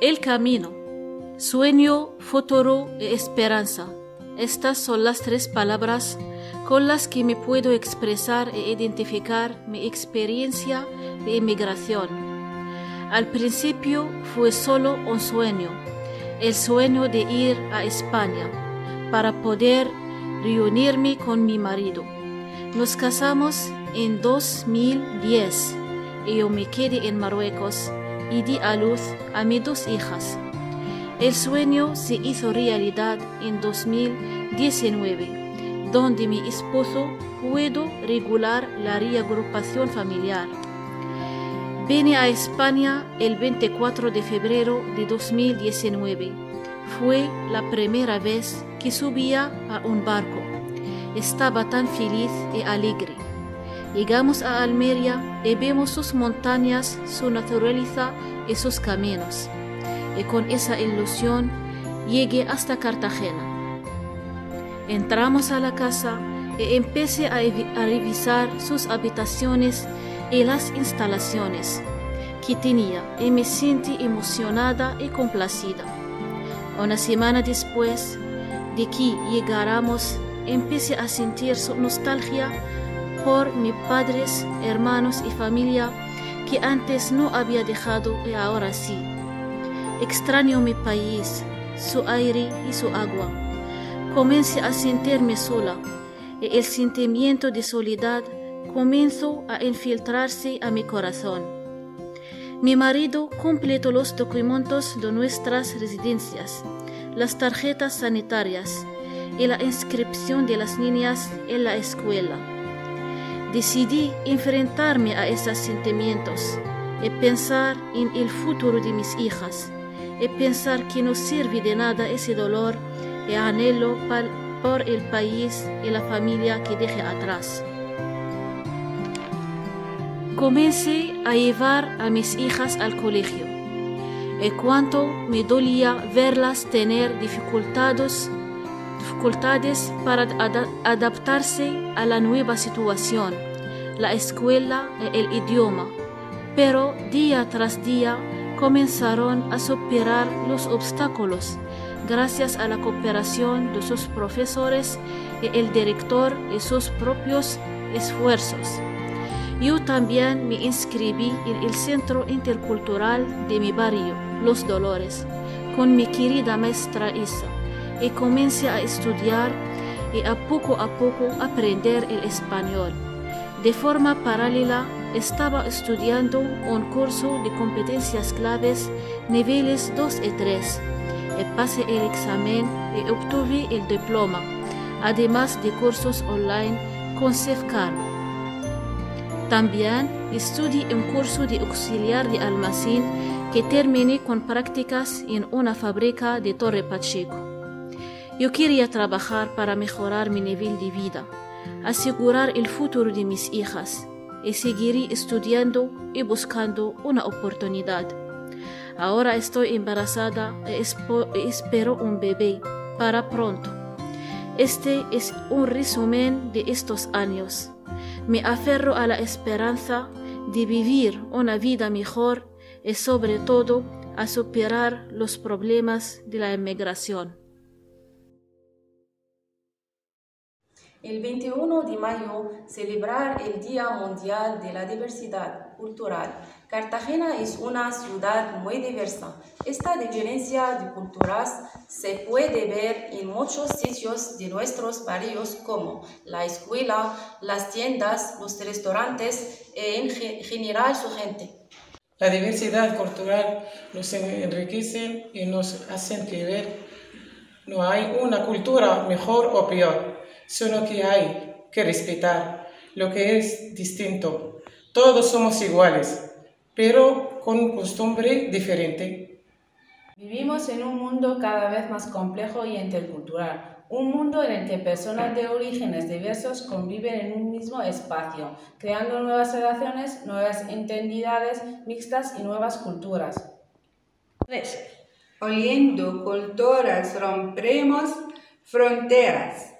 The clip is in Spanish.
El camino, sueño, futuro y esperanza. Estas son las tres palabras con las que me puedo expresar e identificar mi experiencia de inmigración. Al principio fue solo un sueño, el sueño de ir a España para poder reunirme con mi marido. Nos casamos en 2010 y yo me quedé en Marruecos y di a luz a mis dos hijas. El sueño se hizo realidad en 2019, donde mi esposo pudo regular la reagrupación familiar. Vine a España el 24 de febrero de 2019. Fue la primera vez que subía a un barco. Estaba tan feliz y alegre. Llegamos a Almería y vemos sus montañas, su naturaleza y sus caminos y con esa ilusión llegué hasta Cartagena. Entramos a la casa y empecé a, revisar sus habitaciones y las instalaciones que tenía y me sentí emocionada y complacida. Una semana después de que llegáramos, empecé a sentir su nostalgia por mis padres, hermanos y familia que antes no había dejado y ahora sí. Extraño mi país, su aire y su agua. Comencé a sentirme sola y el sentimiento de soledad comenzó a infiltrarse a mi corazón. Mi marido completó los documentos de nuestras residencias, las tarjetas sanitarias y la inscripción de las niñas en la escuela. Decidí enfrentarme a esos sentimientos y pensar en el futuro de mis hijas y pensar que no sirve de nada ese dolor y anhelo por el país y la familia que deje atrás. Comencé a llevar a mis hijas al colegio y cuánto me dolía verlas tener dificultades, dificultades para adaptarse a la nueva situación, la escuela y el idioma, pero día tras día comenzaron a superar los obstáculos gracias a la cooperación de sus profesores y el director y sus propios esfuerzos. Yo también me inscribí en el Centro Intercultural de mi barrio, Los Dolores, con mi querida maestra Isa, y comencé a estudiar y a poco a poco aprender el español. De forma paralela, estaba estudiando un curso de competencias claves niveles 2 y 3. Y pasé el examen y obtuve el diploma, además de cursos online con CEFCAR. También estudié un curso de auxiliar de almacén que terminé con prácticas en una fábrica de Torre Pacheco. Yo quería trabajar para mejorar mi nivel de vida, asegurar el futuro de mis hijas y seguiré estudiando y buscando una oportunidad. Ahora estoy embarazada y espero un bebé para pronto. Este es un resumen de estos años. Me aferro a la esperanza de vivir una vida mejor y sobre todo a superar los problemas de la inmigración. El 21 de mayo celebrar el Día Mundial de la Diversidad Cultural. Cartagena es una ciudad muy diversa. Esta diferencia de culturas se puede ver en muchos sitios de nuestros barrios como la escuela, las tiendas, los restaurantes e en general su gente. La diversidad cultural nos enriquece y nos hace ver no hay una cultura mejor o peor solo que hay que respetar lo que es distinto. Todos somos iguales, pero con costumbre diferente. Vivimos en un mundo cada vez más complejo y intercultural, un mundo en el que personas de orígenes diversos conviven en un mismo espacio, creando nuevas relaciones, nuevas entidades mixtas y nuevas culturas. 3. Oliendo culturas rompemos fronteras.